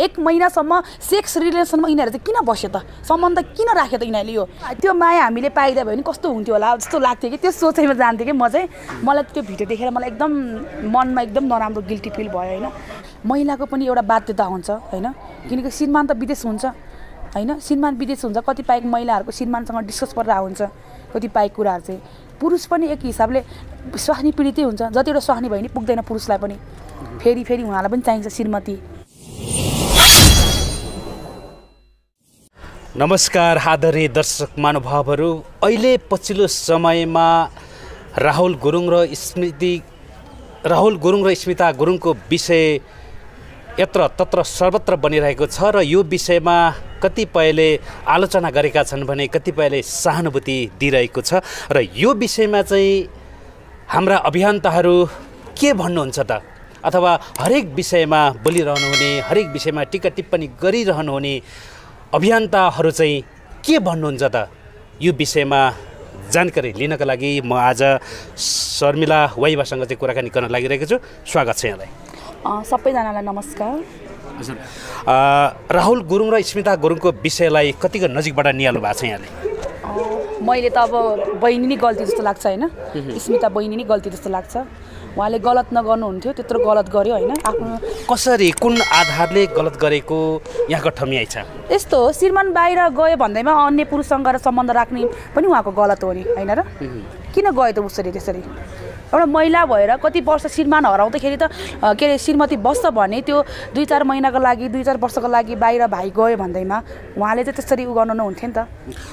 एक महिनासम्म सेक्स रिलेसनमा यिनीहरू चाहिँ किन बस्यो त? सम्बन्ध किन राख्यो त यिनीहरूले यो? त्यो माया हामीले पाइदियो भने कस्तो हुन्थ्यो होला? जस्तो लाग्थ्यो कि त्यो सोचाइमा जान्थ्यो कि म चाहिँ मलाई त्यो भिडियो देखेर मलाई एकदम मनमा एकदम नराम्रो गिल्टी फिल भयो होइन? महिलाको पनि एउटा बाध्यता हुन्छ होइन? किनकि श्रीमान त विदेश हुन्छ होइन? श्रीमान विदेश हुन्छ कतिपय महिलाहरूको श्रीमानसँग डिस्कस गरेर हुन्छ कतिपय कुराहरू चाहिँ। पुरुष पनि एक हिसाबले स्वास्नी पीडितै हुन्छ जतिवटा स्वास्नी भयो नि पुग्दैन पुरुषलाई पनि। फेरि फेरि उहाँलाई पनि चाहिन्छ श्रीमती। नमस्कार आदरणीय दर्शक महानुभावहरू। अहिले पछिल्लो समयमा राहुल गुरुङ र स्मृति राहुल गुरुङ र स्मिता गुरुङको विषय यत्र तत्र सर्वत्र बनिरहेको छ र यो विषयमा कतिपयले आलोचना गरेका छन् भने कतिपयले सहानुभूति दिइरहेको छ र यो विषयमा चाहिँ हाम्रा अभियन्ताहरू के भन्नुहुन्छ त? अथवा हरेक विषयमा बोलिरहनुहुने हरेक विषयमा टिका टिप्पणी गरिरहनुहुने अभियन्ताहरू चाहिँ के भन्नुहुन्छ त? यो विषयमा जानकारी लिनका लागि म आज शर्मिला वाइबासँग चाहिँ कुराकानी गर्न लागिरहेको छु। स्वागत छ यहाँलाई। सबैजनालाई नमस्कार। हजुर। राहुल गुरुङ र स्मिता गुरुङको विषयलाई कतिको नजिकबाट निहाल्नु भएको छ यहाँले? मैले त अब बहिनी नै गल्ती जस्तो लाग्छ होइन। स्मिता बहिनी नै गल्ती जस्तो लाग्छ। उहाँले गलत नगर्नुहुन्थ्यो त्यत्रो गलत गर्यो होइन। आफ्नो कसरी कुन आधारले गलत गरेको यहाँको ठमियाइ छ यस्तो हो श्रीमान बाहिर गयो भन्दैमा अन्य पुरुषसँग सम्बन्ध राख्ने पनि उहाँको गलत हो नि होइन र? किन गयो त उसरी त्यसरी? एउटा महिला भएर कति वर्ष श्रीमान हराउँदाखेरि त के अरे श्रीमती बस्छ भने त्यो दुई चार महिनाको लागि दुई चार वर्षको लागि बाहिर भाइ गयो भन्दैमा उहाँले चाहिँ त्यसरी उ गर्नु नहुन्थ्यो नि त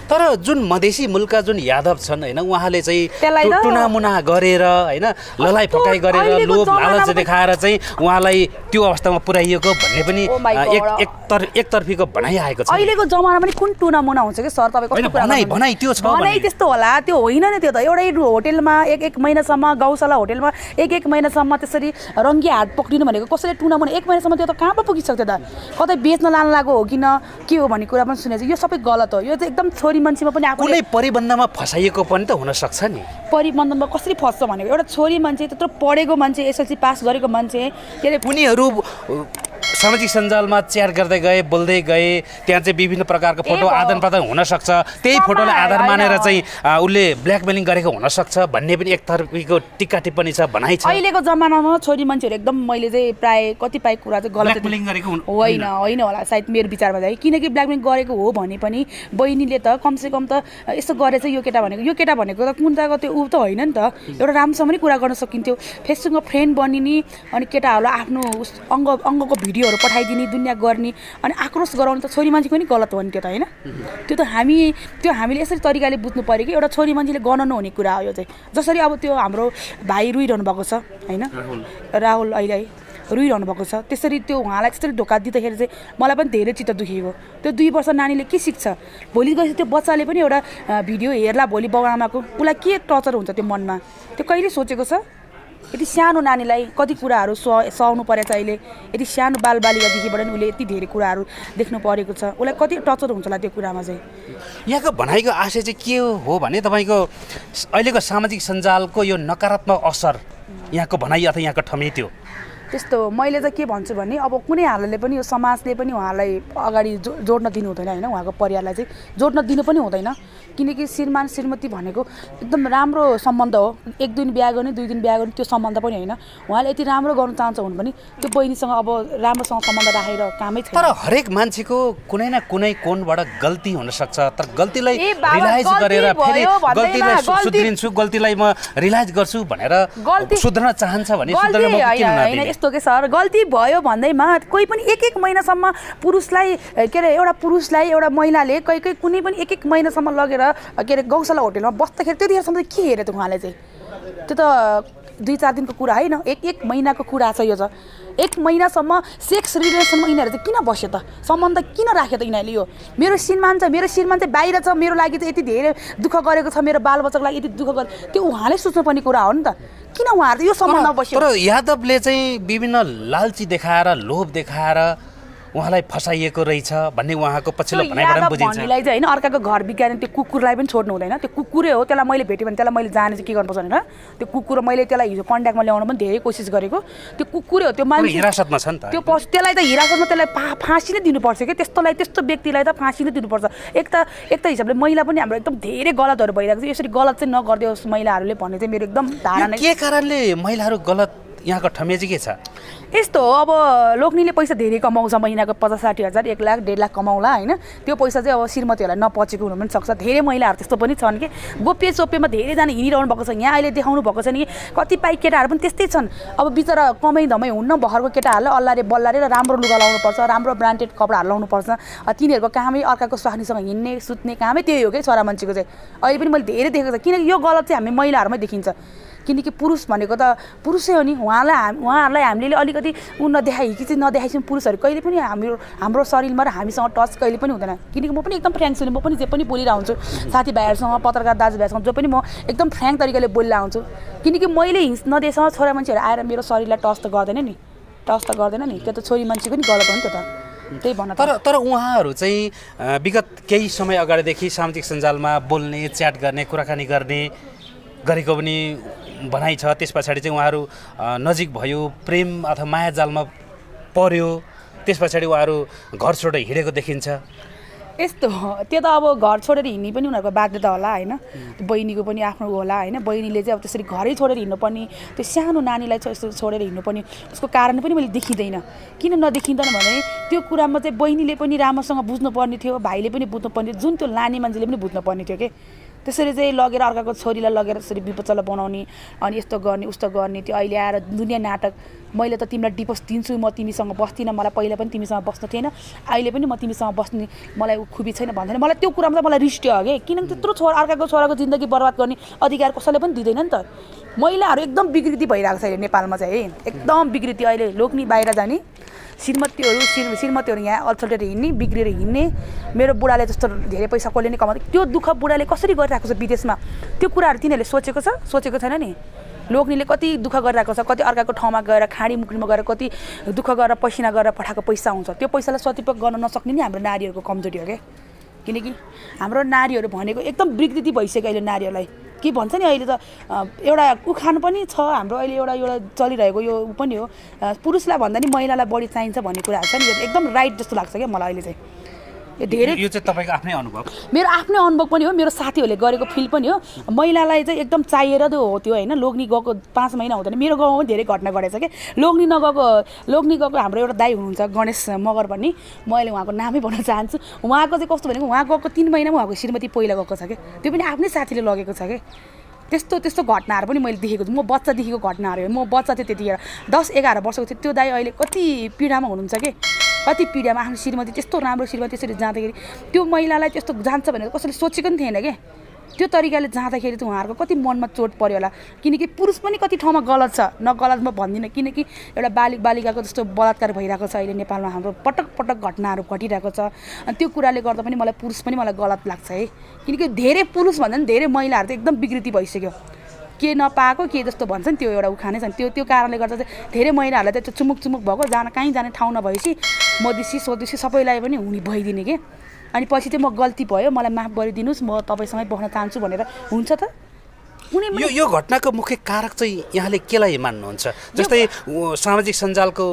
तर जुन मधेसी मुलका जुन यादव छन् होइन उहाँले चाहिँ त्यसलाई टुनामुना गरेर होइन ललाइ फकाइ गरेर लोभ लालच देखाएर चाहिँ उहाँलाई त्यो अवस्थामा पुर्याइएको भन्ने पनि Oh एक God. एकतर एकतर्फीको भनाइ आएको छ अहिलेको जमानामा पनि कुन टुना मुना हुन्छ कि सर तपाईँ होइन, कस्तो कुरा भनाइ- त्यो छ भनाइ भने। त्यस्तो होला त्यो होइन नि त्यो त एउटै होटेलमा एक एक महिनासम्म गौशाला होटेलमा एक एक महिनासम्म त्यसरी रङ्गी हात पक्रिनु भनेको कसैले टुना मुना एक महिनासम्म त्यो त कहाँ पो पुगिसक्यो त? कतै बेच्न लान लागेको हो कि न? के हो भन्ने कुरा पनि सुनेको छु। यो सबै गलत हो। यो चाहिँ एकदम छोरी मान्छेमा पनि आफूले कुनै परिबन्धमा फसाइएको पनि त हुनसक्छ नि। परिबन्धनमा कसरी फस्छ भनेको? एउटा छोरी मान्छे त्यत्रो पढेको मान्छे एसएलसी पास गरेको मान्छे के अरे उनीहरू सामाजिक सञ्जालमा चेयर गर्दै गए बोल्दै गए त्यहाँ चाहिँ विभिन्न प्रकारको फोटो आदान प्रदान हुनसक्छ। त्यही फोटोलाई आधार। मानेर चाहिँ उसले ब्ल्याकमेलिङ गरेको हुनसक्छ भन्ने पनि एकतर्फीको टिक्का टिप्पणी छ भनाइ छ। अहिलेको जमानामा छोरी मान्छेहरू एकदम मैले चाहिँ प्राय कतिपय कुरा चाहिँ गलत ब्ल्याकमेलिङ गरेको होइन होइन। होला सायद मेरो विचारमा चाहिँ। किनकि ब्ल्याकमेल गरेको हो भने पनि बहिनीले त कमसेकम त यसो गरेछ यो केटा भनेको यो केटा भनेको त कुन्ताको त्यो ऊ त होइन नि त। एउटा राम्रोसँग पनि कुरा गर्न सकिन्थ्यो। फेसबुकमा फ्रेन्ड बनिने अनि केटाहरूलाई आफ्नो अङ्ग अङ्गको भिडियोहरू पठाइदिने दुनियाँ गर्ने अनि आक्रोश गराउनु त छोरी मान्छेको पनि गलत हो नि त्यो त होइन? त्यो त हामी त्यो हामीले यसरी तरिकाले बुझ्नु पऱ्यो कि एउटा छोरी मान्छेले गर्न नहुने कुरा हो यो चाहिँ। जसरी अब त्यो हाम्रो भाइ रोइरहनु भएको छ होइन? राहुल। अहिले है रोइरहनु भएको छ। त्यसरी त्यो उहाँलाई त्यसरी धोका दिँदाखेरि चाहिँ मलाई पनि धेरै चित्त दुखेको। त्यो दुई वर्ष नानीले के सिक्छ? भोलि गएपछि त्यो बच्चाले पनि एउटा भिडियो हेर्ला भोलि बाउ आमाको उसलाई के टर्चर हुन्छ त्यो मनमा? त्यो कहिले सोचेको छ? यति सानो नानीलाई कति कुराहरू स सहनु परेछ अहिले यति सानो बालबालिकादेखिबाट नि उसले यति धेरै कुराहरू देख्नु परेको छ उसलाई कति टर्चर हुन्छ होला त्यो कुरामा चाहिँ? यहाँको भनाइको आशय चाहिँ के हो भने तपाईँको अहिलेको सामाजिक सञ्जालको यो नकारात्मक असर यहाँको भनाइ अथवा यहाँको ठमी त्यो त्यस्तो मैले चाहिँ के भन्छु भने अब कुनै हालतले पनि यो समाजले पनि उहाँलाई अगाडि जो जोड्न दिनु हुँदैन होइन उहाँको परिवारलाई चाहिँ जोड्न दिनु पनि हुँदैन। किनकि श्रीमान श्रीमती भनेको एकदम राम्रो सम्बन्ध हो। एक दिन बिहा गर्ने दुई दिन बिहा गर्ने त्यो सम्बन्ध पनि होइन। उहाँले यति राम्रो गर्नु चाहन्छ भने पनि त्यो बहिनीसँग अब राम्रोसँग सम्बन्ध राखेर कामै तर हरेक मान्छेको कुनै न कुनै कोणबाट गल्ती हुनसक्छ तर गल्तीलाई रिलाइज गरेर फेरि गल्तीलाई सुध्रिन्छु गल्तीलाई म रिलाइज गर्छु भनेर सुध्रन चाहन्छ भने सुध्रन म किन यस्तो के सर गल्ती भयो भन्दैमा कोही पनि एक एक महिनासम्म पुरुषलाई के अरे एउटा पुरुषलाई एउटा महिलाले कोही कोही कुनै पनि एक एक महिनासम्म लगेर के अरे गौशाला होटेलमा बस्दाखेरि त्यतिखेरसम्म चाहिँ के हेऱ्यो त उहाँले चाहिँ? त्यो त दुई चार दिनको कुरा होइन एक एक महिनाको कुरा छ यो चाहिँ एक महिनासम्म सेक्स रिलेसनमा यिनीहरू चाहिँ किन बस्यो त? सम्बन्ध किन राख्यो त यिनीहरूले यो? मेरो श्रीमान छ मेरो श्रीमान चाहिँ बाहिर छ मेरो लागि चाहिँ यति धेरै दुःख गरेको छ मेरो बालबच्चाको लागि यति दुःख गरे त्यो उहाँले सोच्नुपर्ने कुरा हो नि त। किन उहाँहरू यो सम्बन्धमा तर बस्यो? तर यादवले चाहिँ विभिन्न लालची देखाएर लोभ देखाएर उहाँलाई फसाइएको रहेछ भन्ने उहाँको पछिल्लो भनाइबाट बुझिन्छ। चाहिँ होइन अर्काको घर बिगार्ने त्यो कुकुरलाई पनि छोड्नु हुँदैन। त्यो कुकुरै हो त्यसलाई मैले भेटेँ भने त्यसलाई मैले जाने चाहिँ के गर्नुपर्छ भनेर त्यो कुकुर मैले त्यसलाई हिजो कन्ट्याक्टमा ल्याउन पनि धेरै कोसिस गरेको। त्यो कुकुरै हो त्यो मान्छे हिरासतमा छ नि त। त्यो पस त्यसलाई त हिरासतमा त्यसलाई फा फाँसी नै दिनुपर्छ कि? त्यस्तोलाई त्यस्तो व्यक्तिलाई त फाँसी नै दिनुपर्छ। एक त एक त हिसाबले महिला पनि हाम्रो एकदम धेरै गलतहरू भइरहेको छ। यसरी गलत चाहिँ नगरिदियोस् महिलाहरूले भन्ने चाहिँ मेरो एकदम धारणा के कारणले महिलाहरू गलत यहाँको ठमेजी के छ? यस्तो हो अब लोग्नेले पैसा धेरै कमाउँछ महिनाको पचास साठी हजार एक लाख डेढ लाख कमाउला होइन त्यो पैसा चाहिँ अब श्रीमतीहरूलाई नपचेको हुनु पनि सक्छ। धेरै महिलाहरू त्यस्तो पनि छन् कि गोप्य चोप्यमा धेरैजना हिँडिरहनु भएको छ। यहाँ अहिले देखाउनु भएको छ नि कतिपय केटाहरू पनि त्यस्तै छन्। अब बिचरा कमाइ धमाइ हुन्न भरको केटाहरूलाई अल्लारे बल्लारे र राम्रो लुगा लाउनुपर्छ राम्रो ब्रान्डेड कपडाहरू लाउनुपर्छ। तिनीहरूको कामै अर्काको स्वास्नीसँग हिँड्ने सुत्ने कामै त्यही हो कि छोरा मान्छेको चाहिँ। अहिले पनि मैले धेरै देखेको छ। किनकि यो गलत चाहिँ हामी महिलाहरूमै देखिन्छ। किनकि पुरुष भनेको त पुरुषै हो नि। उहाँलाई हाम उहाँहरूलाई हामीले अलिकति ऊ नदेखाइ कि चाहिँ नदेखाइसम्म पुरुषहरू कहिले पनि हाम्रो हाम्रो शरीरमा र हामीसँग टच कहिले पनि हुँदैन। किनकि म पनि एकदम फ्रेङ्क छु म पनि जे पनि हुन्छु साथीभाइहरूसँग पत्रकार दाजुभाइसँग जो पनि म एकदम फ्रेङ्क तरिकाले बोलिरहेको हुन्छु। किनकि मैले हिँड्स नदेसँग छोरा मान्छेहरू आएर मेरो शरीरलाई टच त गर्दैन नि। टच त गर्दैन नि। त्यो त छोरी मान्छेको नि गलत हो नि त्यो त। त्यही भन्न त तर तर उहाँहरू चाहिँ विगत केही समय अगाडिदेखि सामाजिक सञ्जालमा बोल्ने च्याट गर्ने कुराकानी गर्ने गरेको पनि भनाइ छ। त्यस पछाडि चाहिँ उहाँहरू नजिक भयो प्रेम अथवा मायाजालमा पर्यो। त्यस पछाडि उहाँहरू घर छोडेर हिँडेको देखिन्छ। यस्तो त्यो त अब घर छोडेर हिँड्ने पनि उनीहरूको बाध्यता होला होइन? बहिनीको पनि आफ्नो होला होइन? बहिनीले चाहिँ अब त्यसरी घरै छोडेर हिँड्नुपर्ने त्यो सानो नानीलाई यस्तो छोडेर हिँड्नुपर्ने उसको कारण पनि मैले देखिँदैन। किन नदेखिँदैन भने त्यो कुरामा चाहिँ बहिनीले पनि राम्रोसँग बुझ्नुपर्ने थियो भाइले पनि बुझ्नुपर्ने थियो जुन त्यो लाने मान्छेले पनि बुझ्नुपर्ने थियो कि? त्यसरी चाहिँ लगेर अर्काको छोरीलाई लगेर त्यसरी विपचला बनाउने अनि यस्तो गर्ने उस्तो गर्ने त्यो अहिले आएर दुनियाँ नाटक मैले त तिमीलाई डिपोज दिन्छु म तिमीसँग बस्दिनँ मलाई पहिला पनि तिमीसँग बस्नु थिएन अहिले पनि म तिमीसँग बस्ने मलाई खुबी छैन भन्दैन। मलाई त्यो कुरामा चाहिँ मलाई रिष्ट्यो हो कि? किनकि त्यत्रो छोरा अर्काको छोराको जिन्दगी बर्बाद गर्ने अधिकार कसैले पनि दिँदैन नि त। महिलाहरू एकदम विकृति भइरहेको छ अहिले नेपालमा चाहिँ एकदम विकृति अहिले लोग्ने बाहिर जाने। श्रीमतीहरू श्री श्रीमतीहरू यहाँ अल्छल्टेर हिँड्ने बिग्रेर हिँड्ने मेरो बुढाले जस्तो धेरै पैसा कसले नै कमाउँछ त्यो दुःख बुढाले कसरी गरिरहेको छ विदेशमा? त्यो कुराहरू तिनीहरूले सोचेको छ? सोचेको छैन नि? लोग्नेले कति दुःख गरिरहेको छ कति अर्काको ठाउँमा गएर खाडी मुक्रीमा गएर कति दुःख गरेर पसिना गरेर पठाएको पैसा आउँछ त्यो पैसालाई सदुपयोग गर्न नसक्ने नि हाम्रो नारीहरूको कमजोरी हो क्या? किनकि हाम्रो नारीहरू भनेको एकदम विकृति भइसक्यो अहिले नारीहरूलाई। के भन्छ नि अहिले त एउटा उखान पनि छ हाम्रो अहिले एउटा एउटा चलिरहेको यो पनि हो। पुरुषलाई भन्दा नि महिलालाई बढी चाहिन्छ भन्ने कुराहरू छ नि एकदम राइट जस्तो लाग्छ क्या मलाई अहिले चाहिँ। धेरै यो चाहिँ तपाईँको आफ्नै अनुभव। मेरो आफ्नै अनुभव पनि हो मेरो साथीहरूले गरेको फिल पनि हो। महिलालाई चाहिँ एकदम चाहिएर त हो त्यो होइन लोग्नी गएको पाँच महिना हुँदैन। मेरो गाउँमा पनि धेरै घटना घटेको छ कि? लोग्नी नगएको लोग्नी गएको हाम्रो एउटा दाई हुनुहुन्छ गणेश मगर भन्ने। म अहिले उहाँको नामै भन्न चाहन्छु। उहाँको चाहिँ कस्तो भनेको उहाँ गएको तिन महिनामा उहाँको श्रीमती पहिला गएको छ कि? त्यो पनि आफ्नै साथीले लगेको छ कि? त्यस्तो त्यस्तो घटनाहरू पनि मैले देखेको छु। म बच्चादेखिको घटनाहरू म बच्चा थिएँ त्यतिखेर दस एघार वर्षको थिएँ। त्यो दाई अहिले कति पीडामा हुनुहुन्छ कि? कति पीडामा आफ्नो श्रीमती त्यस्तो राम्रो श्रीमती त्यसरी जाँदाखेरि त्यो महिलालाई त्यस्तो जान्छ भनेर कसैले सोचेको पनि थिएन कि? त्यो तरिकाले जाँदाखेरि चाहिँ उहाँहरूको कति मनमा चोट पऱ्यो होला। किनकि पुरुष पनि कति ठाउँमा गलत छ न गलत म भन्दिनँ। किनकि एउटा बालिक बालिकाको जस्तो बलात्कार भइरहेको छ अहिले नेपालमा। हाम्रो पटक पटक घटनाहरू घटिरहेको छ। अनि त्यो कुराले गर्दा पनि मलाई पुरुष पनि मलाई गलत लाग्छ है। किनकि धेरै पुरुष भन्दा पनि धेरै महिलाहरू चाहिँ एकदम विकृति भइसक्यो। के नपाएको के जस्तो भन्छ नि त्यो एउटा उखानै छ। त्यो त्यो कारणले गर्दा चाहिँ धेरै महिलाहरूलाई चाहिँ त्यो चुमुक चुमुक भएको जान कहीँ जाने ठाउँ नभएपछि मधेसी स्वदेशी सबैलाई पनि हुने भइदिने कि? अनि पछि चाहिँ म गल्ती भयो मलाई माफ गरिदिनुहोस् म तपाईँसँगै बस्न चाहन्छु भनेर हुन्छ त। यो यो घटनाको मुख्य कारक चाहिँ यहाँले केलाई मान्नुहुन्छ? जस्तै सामाजिक सञ्जालको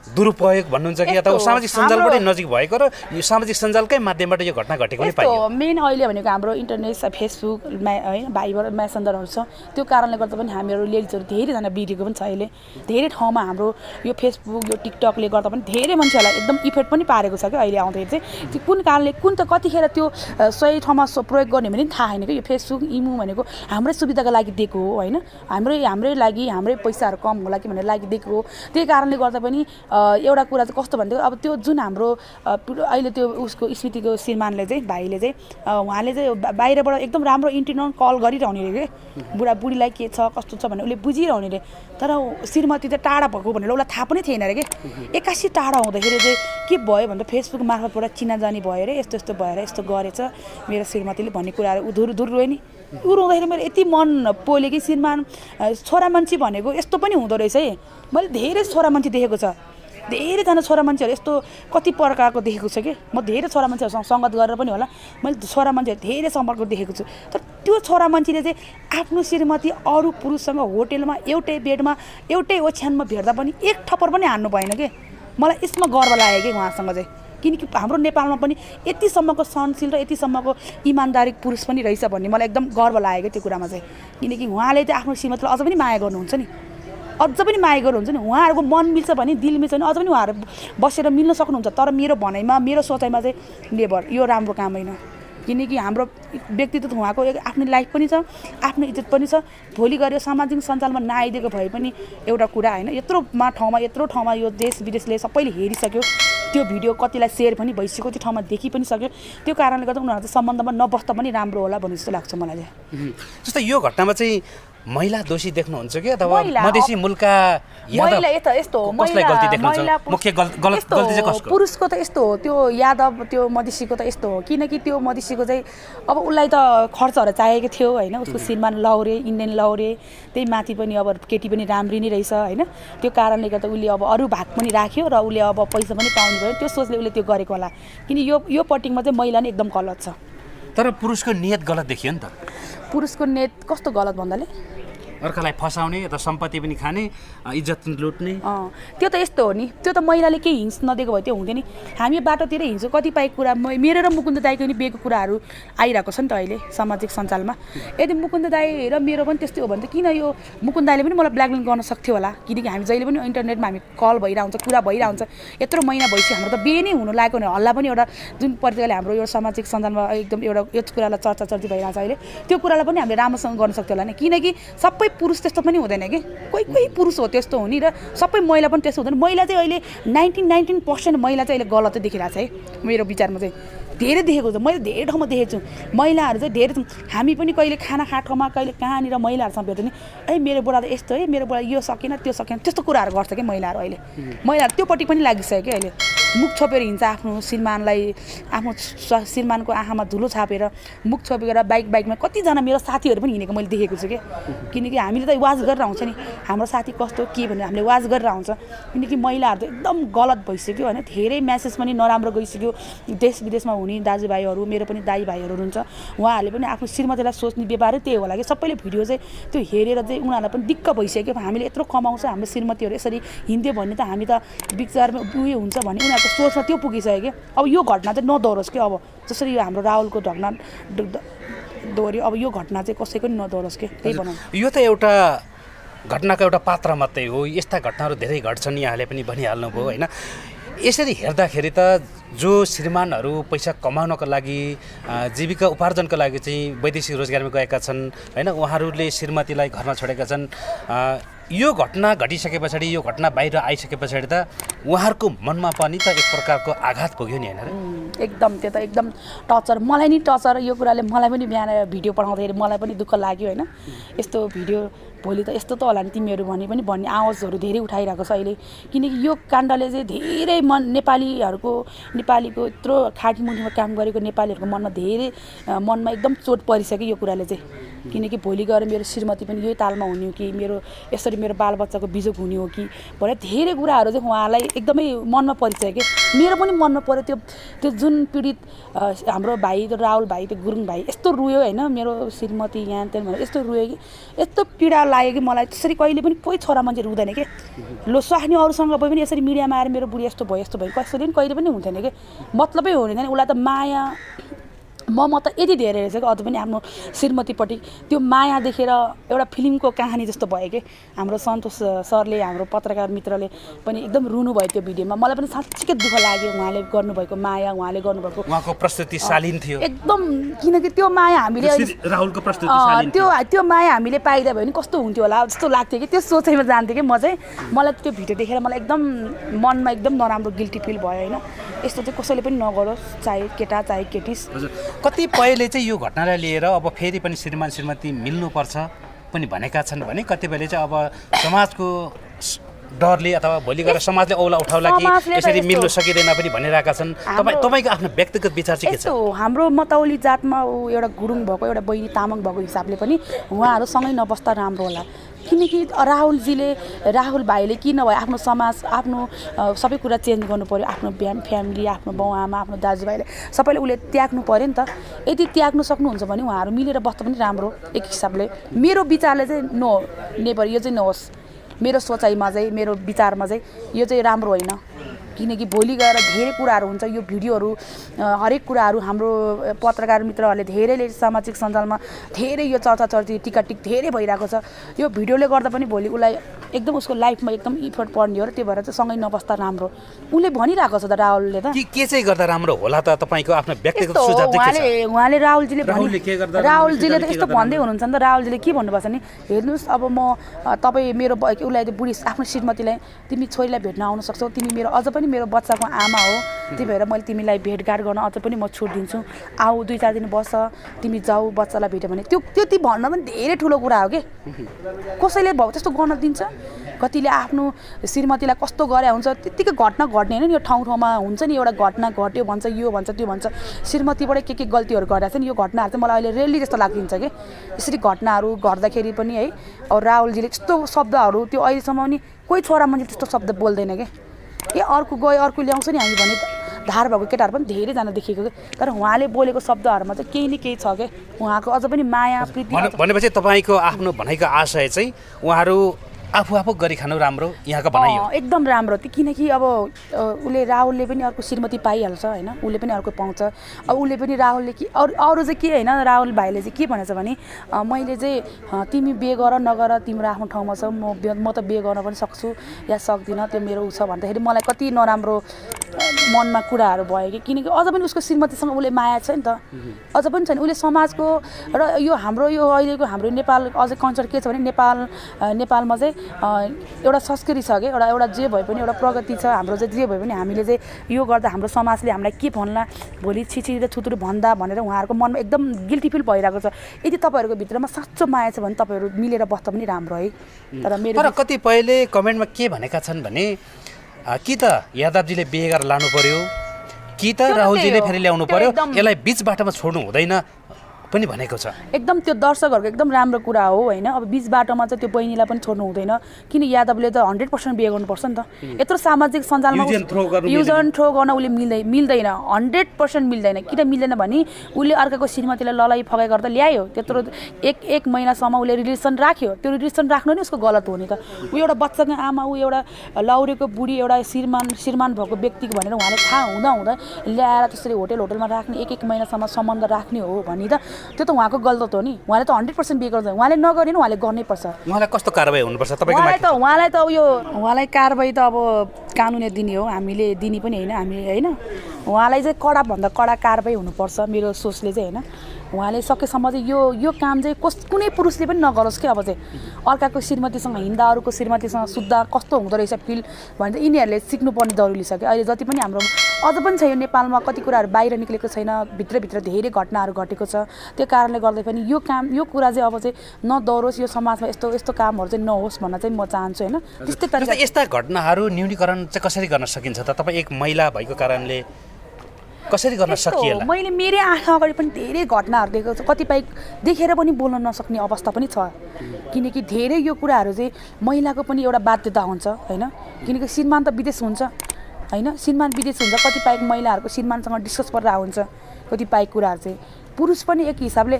दुरुपयोग भन्नुहुन्छ कि? अथवा सामाजिक सञ्जालबाटै नजिक भएको र यो सामाजिक सञ्जालकै माध्यमबाट यो घटना घटेको पनि पाइयो। मेन अहिले भनेको हाम्रो इन्टरनेट फेसबुक म्या होइन भाइबर म्यासेन्जरहरू छ। त्यो कारणले गर्दा पनि हामीहरू लेडिजहरू धेरैजना बिग्रेको पनि छ अहिले। धेरै ठाउँमा हाम्रो यो फेसबुक यो टिकटकले गर्दा पनि धेरै मान्छेहरूलाई एकदम इफेक्ट पनि पारेको छ क्या अहिले आउँदाखेरि चाहिँ। त्यो कुन कारणले कुन त कतिखेर त्यो सही ठाउँमा सो- प्रयोग गर्ने भने पनि थाहा छैन कि यो फेसबुक इमु भनेको हाम्रै सुविधाको लागि दिएको हो होइन। हाम्रै हाम्रै लागि हाम्रै पैसाहरू कम होला कि भनेर लागि दिएको हो। त्यही कारणले गर्दा पनि एउटा कुरा चाहिँ कस्तो भनेदेखि अब त्यो जुन हाम्रो अहिले त्यो उसको स्मृतिको श्रीमानले चाहिँ भाइले चाहिँ उहाँले चाहिँ बाहिरबाट एकदम राम्रो इन्टरनल कल गरिरहने अरे कि? बुढा बुढीलाई के छ कस्तो छ भनेर उसले बुझिरहने अरे। तर श्रीमती चाहिँ टाढा भएको भनेर उसलाई थाहा पनि थिएन अरे कि? एक्कासी टाढा हुँदाखेरि चाहिँ के भयो भन्दा फेसबुक मार्फतबाट चिनाजानी भयो अरे यस्तो यस्तो भएर यस्तो गरेछ। मेरो श्रीमतीले भन्ने कुराहरू उ धुर धुर रोयो नि। ऊ मेरो यति मन पोल्यो कि श्रीमान छोरा मान्छे भनेको यस्तो पनि हुँदो रहेछ है। मैले धेरै छोरा मान्छे देखेको छ। धेरैजना छोरा मान्छेहरू यस्तो कति प्रकारको देखेको छ कि? म धेरै छोरा मान्छेहरूसँग सङ्गत गरेर पनि होला। मैले छोरा मान्छेहरू धेरै सम्पर्क देखेको छु। तर त्यो छोरा मान्छेले चाहिँ आफ्नो श्रीमती अरू पुरुषसँग होटेलमा एउटै बेडमा एउटै ओछ्यानमा भेट्दा पनि एक ठप्पर पनि हान्नु भएन कि? मलाई यसमा गर्व लाग्यो कि उहाँसँग चाहिँ? किनकि हाम्रो नेपालमा पनि यतिसम्मको सहनशील र यतिसम्मको इमान्दारी पुरुष पनि रहेछ भन्ने मलाई एकदम गर्व लाग्यो क्या त्यो कुरामा चाहिँ। किनकि उहाँले चाहिँ आफ्नो श्रीमतीलाई अझ पनि माया गर्नुहुन्छ नि। अझ पनि माया गर्नुहुन्छ नि उहाँहरूको मन मिल्छ भने दिल मिल्छ भने अझ पनि उहाँहरू बसेर मिल्न सक्नुहुन्छ। तर मेरो भनाइमा मेरो सोचाइमा चाहिँ नेभर यो राम्रो काम होइन। किनकि हाम्रो व्यक्तित्व उहाँको आफ्नो लाइफ पनि छ आफ्नो इज्जत पनि छ। भोलि गएर सामाजिक सञ्जालमा नआइदिएको भए पनि एउटा कुरा होइन यत्रोमा ठाउँमा यत्रो ठाउँमा यो देश विदेशले सबैले हेरिसक्यो। त्यो भिडियो कतिलाई सेयर पनि भइसक्यो त्यो ठाउँमा देखि पनि सक्यो। त्यो कारणले गर्दा उनीहरू चाहिँ सम्बन्धमा नबस्दा पनि राम्रो होला भन्ने जस्तो लाग्छ मलाई जस्तै यो घटनामा चाहिँ महिला दोषी देख्नुहुन्छ कि अथवा मधेसी मुलका पुरुषको त यस्तो हो त्यो यादव त्यो मधेसीको त यस्तो हो। किनकि त्यो मधेसीको चाहिँ अब उसलाई त खर्चहरू चाहिएको थियो होइन? उसको श्रीमान लौरे इन्डियन लौरे त्यही माथि पनि अब केटी पनि राम्री नै रहेछ होइन? त्यो कारणले गर्दा उसले अब अरू भाग पनि राख्यो र उसले अब पैसा पनि पाउने भयो। त्यो सोचले उसले त्यो गरेको होला। किन यो यो पटिङमा चाहिँ महिला नै एकदम गलत छ। तर पुरुषको नियत गलत देखियो नि त। पुरुषको नेट कस्तो गलत भन्दाले? अर्कालाई फसाउने अथवा सम्पत्ति पनि खाने इज्जत लुट्ने। त्यो त यस्तो हो नि। त्यो त महिलाले केही हिँड्स नदिएको भए त्यो हुँदैन नि। हामी बाटोतिर हिँड्छौँ कतिपय कुरा मेरो र मुकुन्द दाईको नि बिहेको कुराहरू आइरहेको छ नि त अहिले सामाजिक सञ्जालमा। यदि मुकुन्द दाई र मेरो पनि त्यस्तै हो भने त किन यो मुकुन्द दाईले पनि मलाई ब्ल्याकमेल गर्न सक्थ्यो होला? किनकि हामी जहिले पनि इन्टरनेटमा हामी कल भइरहेको हुन्छ कुरा भइरहेको हुन्छ यत्रो महिना भइसक्यो हाम्रो त बिहे नै हुनु लागेको हल्ला पनि एउटा जुन प्रकारले हाम्रो यो सामाजिक सञ्जालमा एकदम एउटा यो कुरालाई चर्चा चर्ची भइरहेको छ अहिले त्यो कुरालाई पनि हामीले राम्रोसँग गर्न सक्थ्यो होला नि। किनकि सबै पुरुष त्यस्तो पनि हुँदैन कि? कोही कोही पुरुष हो त्यस्तो हुने र सबै महिला पनि त्यस्तो हुँदैन। महिला चाहिँ अहिले नाइन्टिन नाइन्टिन पर्सेन्ट महिला चाहिँ अहिले गलतै देखिरहेको छ है। मेरो विचारमा चाहिँ धेरै देखेको छ। मैले धेरै ठाउँमा देखेको छु। महिलाहरू चाहिँ धेरै। हामी पनि कहिले खाना खाएको ठाउँमा कहिले कहाँनिर महिलाहरूसँग भेट्यो भने ए मेरो बुढा त यस्तो है मेरो बुढा यो सकेन त्यो सकेन। त्यस्तो कुराहरू गर्छ कि महिलाहरू अहिले। महिलाहरू त्योपट्टि पनि लागिसक्यो कि अहिले। मुख छोपेर हिँड्छ आफ्नो श्रीमानलाई आफ्नो श्रीमानको आँखामा धुलो छापेर मुख छोपेर बाइक बाइकमा कतिजना मेरो साथीहरू पनि हिँडेको मैले देखेको छु कि? किनकि हामीले त वाच गरेर आउँछ नि। हाम्रो साथी कस्तो के भनेर हामीले वाच गरेर आउँछ। किनकि महिलाहरू त एकदम गलत भइसक्यो होइन। धेरै म्यासेज पनि नराम्रो गइसक्यो। देश विदेशमा हुने दाजुभाइहरू मेरो पनि दाई भाइहरू हुनुहुन्छ। उहाँहरूले पनि आफ्नो श्रीमतीलाई सोच्ने व्यवहारै त्यही होला कि। सबैले भिडियो चाहिँ त्यो हेरेर चाहिँ उनीहरूलाई पनि दिक्क भइसक्यो। हामीले यत्रो कमाउँछ हाम्रो श्रीमतीहरू यसरी हिँड्यो भने त हामी त विचारमा उयो हुन्छ भने उनीहरूको सोचमा त्यो पुगिसक्यो कि अब यो घटना चाहिँ नदोहोरोस् कि अब जसरी यो हाम्रो राहुलको ड- दोहोऱ्यो अब यो घटना चाहिँ कसैको पनि नदोहोरोस् कि त्यही भनौँ। यो त एउटा घटनाको एउटा पात्र मात्रै हो यस्ता घटनाहरू धेरै घट्छन् यहाँले पनि भनिहाल्नुभयो होइन। यसरी हेर्दाखेरि त जो श्रीमानहरू पैसा कमाउनको लागि जीविका उपार्जनको लागि चाहिँ वैदेशिक रोजगारमा गएका छन् होइन? उहाँहरूले श्रीमतीलाई घरमा छोडेका छन्। यो घटना घटिसके पछाडि यो घटना बाहिर आइसके पछाडि त उहाँहरूको मनमा पनि त एक प्रकारको आघात पुग्यो नि होइन एकदम त्यो त एकदम टचर। मलाई नि टचर यो कुराले मलाई पनि बिहान भिडियो पठाउँदाखेरि मलाई पनि दुःख लाग्यो होइन? यस्तो भिडियो भोलि त यस्तो त होला नि तिमीहरू भने पनि भन्ने आवाजहरू धेरै उठाइरहेको छ अहिले। किनकि यो काण्डले चाहिँ धेरै मन नेपालीहरूको नेपालीको यत्रो खाटीमुटीमा काम गरेको नेपालीहरूको मनमा धेरै मनमा एकदम चोट परिसक्यो यो कुराले चाहिँ। किनकि भोलि गएर मेरो श्रीमती पनि यही तालमा हुने हो कि मेरो यसरी मेरो बालबच्चाको बिजोग हुने हो कि भनेर धेरै कुराहरू चाहिँ उहाँलाई एकदमै मनमा परिसक्यो कि। मेरो पनि मनमा पऱ्यो त्यो त्यो जुन पीडित हाम्रो भाइ त्यो राहुल भाइ त्यो गुरुङ भाइ यस्तो रोयो होइन मेरो श्रीमती यहाँ त्यहाँ भनेर यस्तो रोयो कि यस्तो पीडा लाग्यो कि मलाई त्यसरी कहिले पनि कोही छोरा मान्छे रुँदैन कि। लो स्वास्नी अरूसँग गयो पनि यसरी मिडियामा आएर मेरो बुढी यस्तो भयो यस्तो भयो कसैले पनि कहिले पनि हुन्थेन कि। मतलबै हुँदैन उसलाई त माया म म त यति धेरै रहेछ कि अझ पनि आफ्नो श्रीमतीपट्टि त्यो माया देखेर एउटा फिल्मको कहानी जस्तो भयो कि। हाम्रो सन्तोष सरले हाम्रो पत्रकार मित्रले पनि एकदम रुनुभयो त्यो भिडियोमा। मलाई पनि साँच्चीकै दुःख लाग्यो उहाँले गर्नुभएको माया उहाँले गर्नुभएको उहाँको प्रस्तुति शालीन थियो। एकदम किनकि त्यो माया हामीले राहुलको प्रस्तुति त्यो त्यो माया हामीले पाइदियो भने कस्तो हुन्थ्यो होला? जस्तो लाग्थ्यो कि। त्यो सोचाइमा जान्थेँ कि म चाहिँ। मलाई त्यो भिडियो देखेर मलाई एकदम मनमा एकदम नराम्रो गिल्टी फिल भयो होइन। यस्तो चाहिँ कसैले पनि नगरोस्। चाहे केटा चाहे केटिस कतिपयले चाहिँ यो घटनालाई लिएर अब फेरि पनि श्रीमान श्रीमती मिल्नुपर्छ पनि भनेका छन् भने कतिपयले चाहिँ अब समाजको डरले अथवा भोलि गएर समाजले औला उठाउला कि यसरी मिल्न सकिँदैन पनि भनिरहेका छन्। तपाईँ तपाईँको आफ्नो व्यक्तिगत विचार चाहिँ के छ? हाम्रो मतौली जातमा एउटा गुरुङ भएको एउटा बहिनी तामाङ भएको हिसाबले पनि उहाँहरू सँगै नबस्दा राम्रो होला। किनकि राहुलजीले राहुल भाइले किन भयो? आफ्नो समाज आफ्नो सबै कुरा चेन्ज गर्नु पऱ्यो आफ्नो फ्याम फ्यामिली आफ्नो बाउ आमा आफ्नो दाजुभाइले। सबैले उसले त्याग्नु पऱ्यो नि त। यदि त्याग्नु सक्नुहुन्छ भने उहाँहरू मिलेर बस्दा पनि राम्रो एक हिसाबले। मेरो विचारले चाहिँ नो नेबर यो चाहिँ नहोस्। मेरो सोचाइमा चाहिँ मेरो विचारमा चाहिँ यो चाहिँ राम्रो होइन। किनकि भोलि गएर धेरै कुराहरू हुन्छ। यो भिडियोहरू हरेक कुराहरू हाम्रो पत्रकार मित्रहरूले धेरैले सामाजिक सञ्जालमा धेरै यो चर्चा चर्ची टिका टिक धेरै भइरहेको छ। यो भिडियोले गर्दा पनि भोलि उसलाई एकदम उसको लाइफमा एकदम इफेक्ट पर्ने हो र त्यो भएर चाहिँ सँगै नबस्दा राम्रो। उसले भनिरहेको छ त राहुलले त। के चाहिँ गर्दा राम्रो होला त तपाईँको आफ्नो व्यक्तिगत सुझाव चाहिँ के उहाँले छ? उहाँले राहुलजीले राहुलजीले त यस्तो भन्दै? हुनुहुन्छ नि त। राहुलजीले के भन्नुभएको छ भने हेर्नुहोस् अब म तपाईँ मेरो ब- उसलाई बुढी आफ्नो श्रीमतीलाई तिमी छोरीलाई भेट्न आउन सक्छौ। तिमी मेरो अझ पनि मेरो बच्चाको आमा हो त्यही भएर मैले तिमीलाई भेटघाट गर्न अझ पनि म छुट दिन्छु। आऊ दुई चार दिन बस तिमी जाऊ बच्चालाई भेट्यो भने। त्यो त्यो ती भन्न पनि धेरै ठुलो कुरा हो कि? कसैले भाउ त्यस्तो गर्न दिन्छ? कतिले आफ्नो श्रीमतीलाई कस्तो गरे हुन्छ त्यत्तिकै घटना घट्ने होइन नि यो ठाउँ ठाउँमा हुन्छ नि एउटा घटना घट्यो भन्छ यो भन्छ त्यो भन्छ। श्रीमतीबाट के के गल्तीहरू छ नि यो घटनाहरू चाहिँ मलाई अहिले रेली जस्तो लाग्दिन्छ कि? यसरी घटनाहरू घट्दाखेरि पनि है अब राहुलजीले त्यस्तो शब्दहरू त्यो अहिलेसम्म पनि कोही छोरा मान्छे त्यस्तो शब्द बोल्दैन कि? ए अर्को गयो अर्को ल्याउँछ नि हामी भने धार भएको केटाहरू पनि धेरैजना देखेको कि तर उहाँले बोलेको शब्दहरूमा चाहिँ केही न केही छ कि? उहाँको अझ पनि माया प्रीति भन- भनेपछि तपाईँको आफ्नो भनाइको आशय चाहिँ उहाँहरू आफू आफू गरी खानु राम्रो यहाँको भनाइ हो। एकदम राम्रो। त्यो किनकि अब उसले राहुलले पनि अर्को श्रीमती पाइहाल्छ होइन? उसले पनि अर्को पाउँछ। अब उसले पनि राहुलले के अरू अरू चाहिँ के होइन? राहुल भाइले चाहिँ के भनेछ भने मैले चाहिँ तिमी बिहे गर नगर तिम्रो आफ्नो ठाउँमा छ म म त बिहे गर्न पनि सक्छु या सक्दिनँ त्यो मेरो उ छ भन्दाखेरि मलाई कति नराम्रो मनमा कुराहरू भयो कि। किनकि अझ पनि उसको श्रीमतीसँग उसले माया छ नि त। अझ पनि छ नि। उसले समाजको र यो हाम्रो यो अहिलेको हाम्रो नेपाल अझै कल्चर के छ भने नेपाल नेपालमा चाहिँ एउटा संस्कृति छ कि एउटा एउटा जे भए पनि एउटा प्रगति छ हाम्रो चाहिँ जे भए पनि हामीले चाहिँ यो गर्दा हाम्रो समाजले हामीलाई के भन्ला भोलि छिछि र छुतुरु भन्दा भनेर उहाँहरूको मनमा एकदम गिल्टी फिल भइरहेको छ। यदि तपाईँहरूको भित्रमा साँचो माया छ भने तपाईँहरू मिलेर बस्दा पनि राम्रो है। तर मेरो तर कतिपयले कमेन्टमा के भनेका छन् भने कि त यादवजीले बिहे गरेर लानु पर्यो कि त राहुलजीले। फेरि ल्याउनु पर्यो यसलाई बिच बाटोमा छोड्नु हुँदैन पनि भनेको छ। एकदम त्यो दर्शकहरूको एकदम राम्रो कुरा हो होइन? अब बिच बाटोमा चाहिँ त्यो बहिनीलाई पनि छोड्नु हुँदैन। किन यादवले त हन्ड्रेड पर्सेन्ट बिहे गर्नुपर्छ नि त। यत्रो सामाजिक सञ्जालमा युज एन्ड थ्रो गर्न उसले मिल्दै मिल्दैन। हन्ड्रेड पर्सेन्ट मिल्दैन। किन मिल्दैन भने उसले अर्काको श्रीमतीलाई ललाइ फगाइ गर्दा ल्यायो। त्यत्रो एक एक महिनासम्म उसले रिलेसन राख्यो। त्यो रिलेसन राख्नु नै उसको गलत हो नि त। ऊ एउटा बच्चाको आमा ऊ एउटा लाउरेको बुढी एउटा श्रीमान श्रीमान भएको व्यक्तिको भनेर उहाँले थाहा हुँदा हुँदा ल्याएर त्यसरी होटेल होटेलमा राख्ने एक एक महिनासम्म सम्बन्ध राख्ने हो भने त त्यो त उहाँको गलत हो नि। उहाँले त हन्ड्रेड पर्सेन्ट बिहे गर्दैन उहाँले नगरे नि उहाँले गर्नै पर्छ उहाँलाई कस्तो कारवाही हुनुपर्छ? तपाईँको उहाँलाई त उहाँलाई त उयो उहाँलाई कारवाही त अब कानुनले दिने हो। हामीले दिने पनि होइन। हामीले होइन। उहाँलाई चाहिँ कडाभन्दा कडा कारवाही हुनुपर्छ मेरो सोचले चाहिँ होइन। उहाँले सकेसम्म चाहिँ यो यो काम चाहिँ कस कुनै पुरुषले पनि नगरोस् कि अब चाहिँ। अर्काको श्रीमतीसँग हिँड्दा अरूको श्रीमतीसँग सुत्दा कस्तो हुँदो रहेछ फिल भने चाहिँ यिनीहरूले सिक्नुपर्ने जरुरी छ कि अहिले जति पनि हाम्रो अझ पनि छ यो नेपालमा कति कुराहरू बाहिर निक्लेको छैन भित्रभित्र धेरै घटनाहरू घटेको छ। त्यो कारणले गर्दा पनि यो काम यो कुरा चाहिँ अब चाहिँ नदौरोस् यो समाजमा यस्तो यस्तो कामहरू चाहिँ नहोस् भन्न चाहिँ म चाहन्छु होइन? त्यस्तै तरिका यस्ता घटनाहरू न्यूनीकरण चाहिँ कसरी गर्न सकिन्छ त? तपाईँ एक महिला भएको कारणले कसरी गर्न सकिएला? मैले मेरै आँखा अगाडि पनि धेरै घटनाहरू देखेको छु। कतिपय देखेर पनि बोल्न नसक्ने अवस्था पनि छ। किनकि धेरै यो कुराहरू चाहिँ महिलाको पनि एउटा बाध्यता हुन्छ होइन? किनकि श्रीमान त विदेश हुन्छ। होइन? श्रीमान विदेश हुन्छ कतिपय महिलाहरूको श्रीमानसँग डिस्कस गरेर हुन्छ कतिपय कुराहरू चाहिँ। पुरुष पनि एक हिसाबले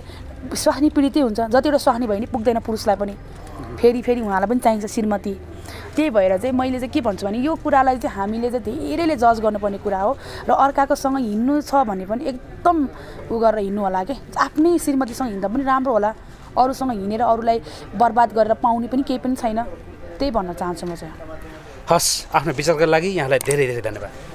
स्वास्नी पीडितै हुन्छ जतिवटा स्वास्नी भयो नि पुग्दैन पुरुषलाई पनि। फेरि फेरि उहाँलाई पनि चाहिन्छ श्रीमती। त्यही भएर चाहिँ मैले चाहिँ के भन्छु भने यो कुरालाई चाहिँ हामीले चाहिँ धेरैले जज गर्नुपर्ने कुरा हो। र अर्काकोसँग हिँड्नु छ भने पनि एकदम उ गरेर हिँड्नु होला कि? आफ्नै श्रीमतीसँग हिँड्दा पनि राम्रो होला। अरूसँग हिँडेर अरूलाई बर्बाद गरेर पाउने पनि केही पनि छैन। त्यही भन्न चाहन्छु म चाहिँ। हस् आफ्नो विचारको लागि यहाँलाई धेरै धेरै धन्यवाद।